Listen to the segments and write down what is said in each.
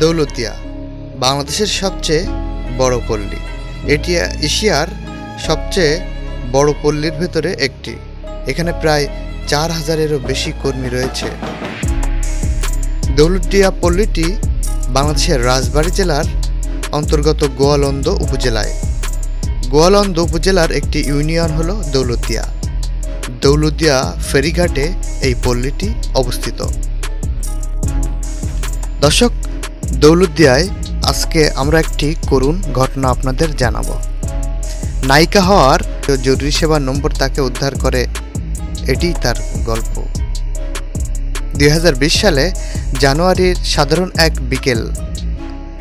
দৌলতিয়া, বাংলাদেশের সবচেয়ে বড় পল্লী। এটি এশিয়ার সবচেয়ে বড় পল্লীর ভেতরে একটি। এখানে প্রায় চার হাজারেরও বেশি কর্মী রয়েছে। দৌলতদিয়া পল্লীটি বাংলাদেশের রাজবাড়ী জেলার অন্তর্গত গোয়ালন্দ উপজেলায়। গোয়ালন্দ উপজেলার একটি ইউনিয়ন হল দৌলতিয়া। দৌলতিয়া ফেরিঘাটে এই পল্লীটি অবস্থিত। দর্শক দৌলতদিয়ায় আজকে আমরা একটি করুণ ঘটনা আপনাদের জানাব। নায়িকা হওয়ার জরুরি সেবার নম্বর তাকে উদ্ধার করে এটিই তার গল্প। দুই হাজার বিশ সালে জানুয়ারির সাধারণ এক বিকেল,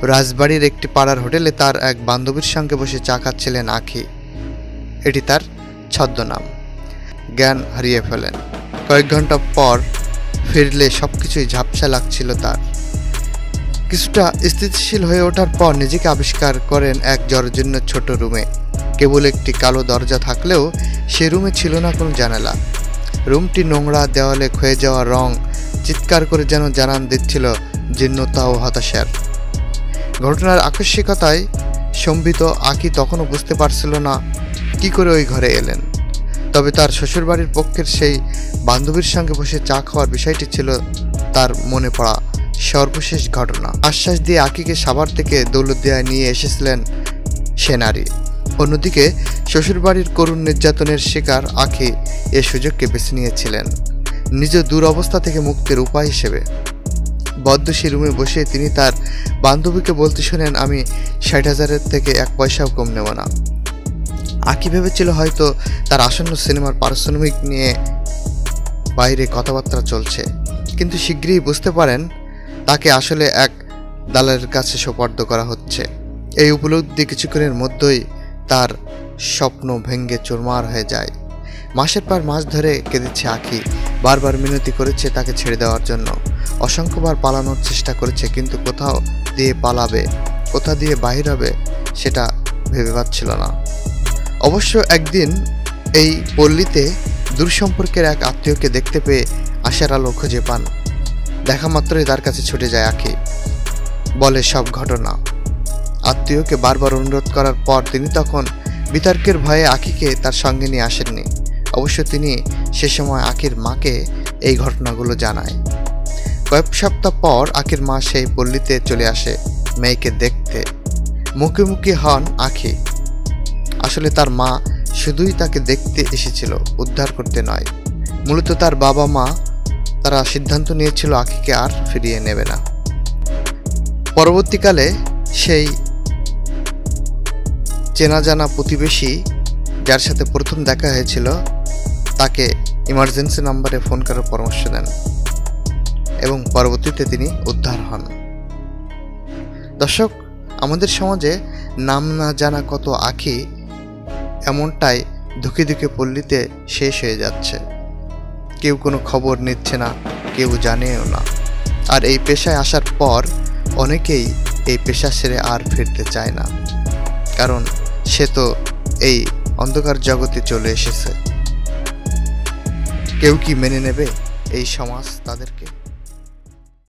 রাজবাড়ির একটি পাড়ার হোটেলে তার এক বান্ধবীর সঙ্গে বসে চা খাচ্ছিলেন আখি। এটি তার ছদ্মনাম। জ্ঞান হারিয়ে ফেলেন। কয়েক ঘণ্টা পর ফিরলে সব কিছুই ঝাপসা লাগছিল তার। কিছুটা স্থিতিশীল হয়ে ওঠার পর নিজেকে আবিষ্কার করেন এক জরাজীর্ণ ছোট রুমে। কেবল একটি কালো দরজা থাকলেও সে রুমে ছিল না কোনো জানালা। রুমটি নোংরা, দেওয়ালে ক্ষয়ে যাওয়া রং চিৎকার করে যেন জানান দিচ্ছিল জীর্ণতা ও হতাশার। ঘটনার আকস্মিকতায় সম্বিত আকি তখনও বুঝতে পারছিল না কি করে ওই ঘরে এলেন। তবে তার শ্বশুরবাড়ির পক্ষের সেই বান্ধবীর সঙ্গে বসে চা খাওয়ার বিষয়টি ছিল তার মনে পড়া। সর্বশেষ ঘটনা। আশ্বাস দিয়ে আকিকে সাভার থেকে দৌলতদিয়ায় নিয়ে এসেছিলেন সেনারি অন্যদিকে, শ্বশুরবাড়ির করুণ নির্যাতনের শিকার আখি এ সুযোগকে বেছে নিয়েছিলেন। নিজ দুরবস্থা থেকে মুক্তির উপায় হিসেবে। বদ্ধশী রুমে বসে তিনি তার বান্ধবীকে বলতে শোনেন, আমি ষাট হাজারের থেকে এক পয়সাও কম নেব না। আঁকি ভেবেছিল হয়তো তার আসন্ন সিনেমার পারিশ্রমিক নিয়ে বাইরে কথাবার্তা চলছে। কিন্তু শীঘ্রই বুঝতে পারেন তাকে আসলে এক দালালের কাছে সোপার্দ করা হচ্ছে। এই উপলব্ধি কিছুক্ষণের মধ্যেই তার স্বপ্ন ভেঙ্গে চুরমার হয়ে যায়। মাসের পর মাস ধরে কেঁদেছে আখি, বারবার মিনতি করেছে তাকে ছেড়ে দেওয়ার জন্য। অসংখ্যবার পালানোর চেষ্টা করেছে, কিন্তু কোথাও দিয়ে পালাবে, কোথা দিয়ে বাহির হবে সেটা ভেবে পাচ্ছিল না। অবশ্য একদিন এই পল্লীতে দূর সম্পর্কের এক আত্মীয়কে দেখতে পেয়ে আশার আলো খুঁজে পান। দেখা মাত্রই তার কাছে ছুটে যায় আখি। বলে, সব ঘটনা। আত্মীয়কে বারবার অনুরোধ করার পর তিনি তখন বিতর্কের ভয়ে আখিকে তার সঙ্গে নিয়ে আসেননি। অবশ্য তিনি সে সময় আখির মাকে এই ঘটনাগুলো জানায়। কয়েক সপ্তাহ পর আখির মা সেই পল্লীতে চলে আসে, মেয়েকে দেখতে। মুখোমুখি হন আখি। আসলে তার মা শুধুই তাকে দেখতে এসেছিল, উদ্ধার করতে নয়। মূলত তার বাবা মা তারা সিদ্ধান্ত নিয়েছিল আখিকে আর ফিরিয়ে নেবে না। পরবর্তীকালে সেই চেনা জানা প্রতিবেশী যার সাথে প্রথম দেখা হয়েছিল, তাকে ইমার্জেন্সি নাম্বারে ফোন করার পরামর্শ দেন এবং পরবর্তীতে তিনি উদ্ধার হন। দর্শক, আমাদের সমাজে নাম না জানা কত আখি এমনটাই ধুকে ধুকে পল্লীতে শেষ হয়ে যাচ্ছে। কেউ কোনো খবর নিচ্ছে না, কেউ জানেও না। আর এই পেশায় আসার পর অনেকেই এই পেশা সেরে আর ফিরতে চায় না। কারণ সে তো এই অন্ধকার জগতে চলে এসেছে। কেউ কি মেনে নেবে এই সমাজ তাদেরকে?